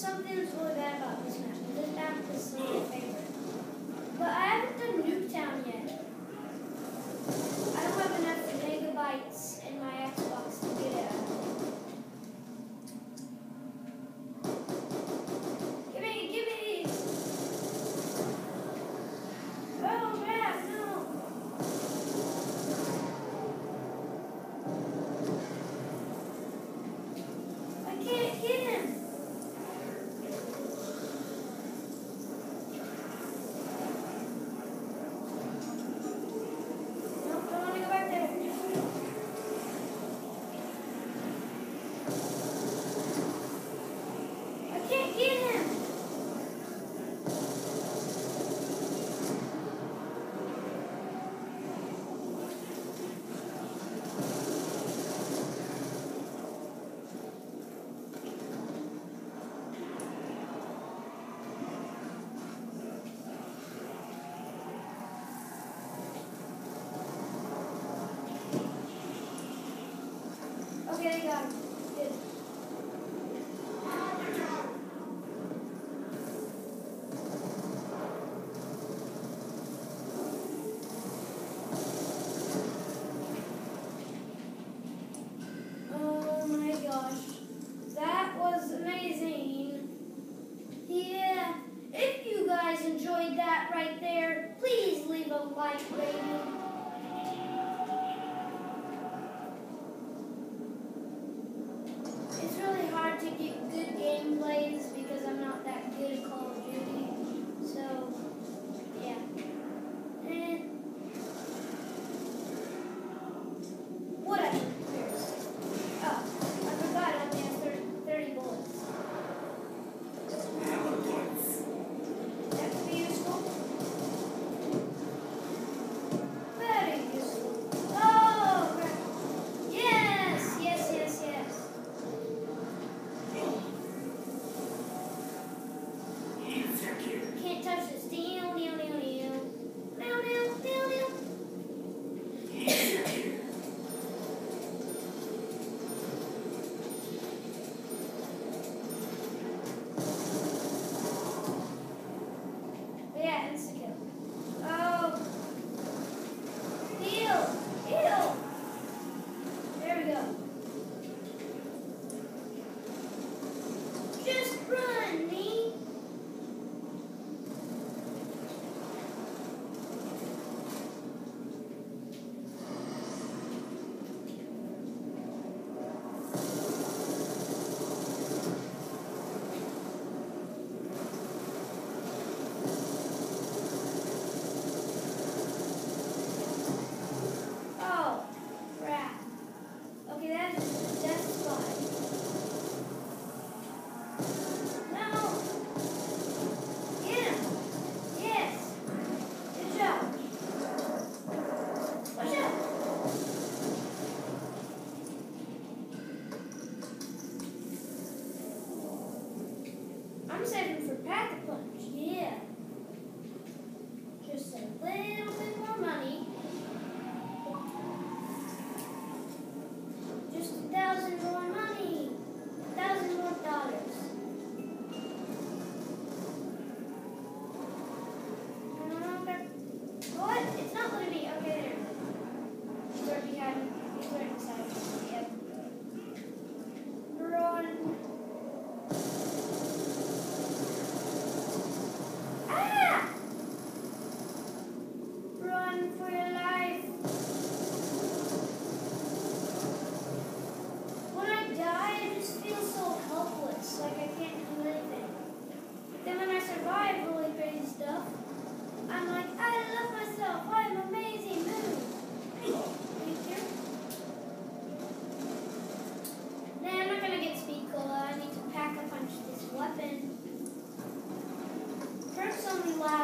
something that's really bad about this map. This map is my favorite. But I haven't done Nuketown yet. I don't have enough megabytes. Can't touch this. Deal, deal, deal, deal.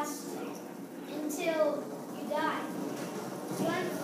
last until you die.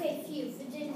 Okay, phew,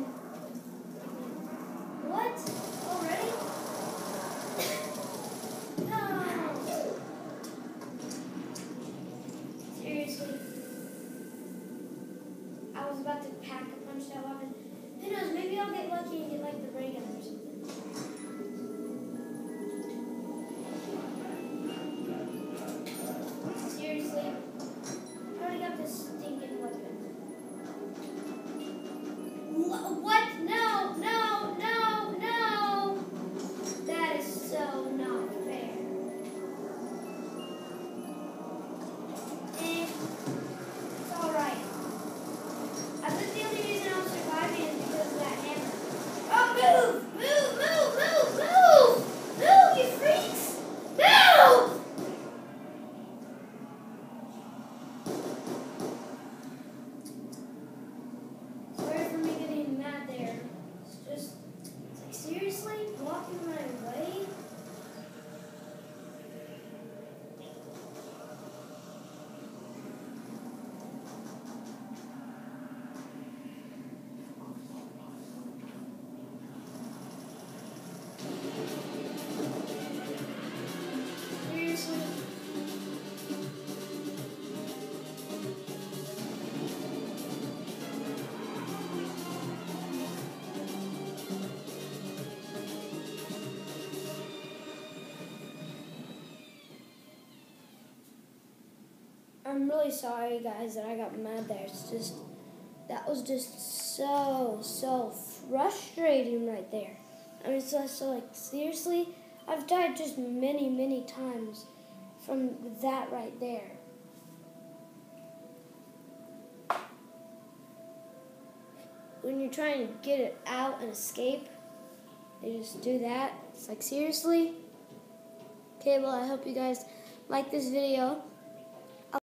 I'm really sorry, guys, that I got mad there. It's just, that was just so, so frustrating right there. I mean, so, so like, seriously, I've died just many, many times from that right there. When you're trying to get it out and escape, they just do that. It's like, seriously? Okay, well, I hope you guys like this video.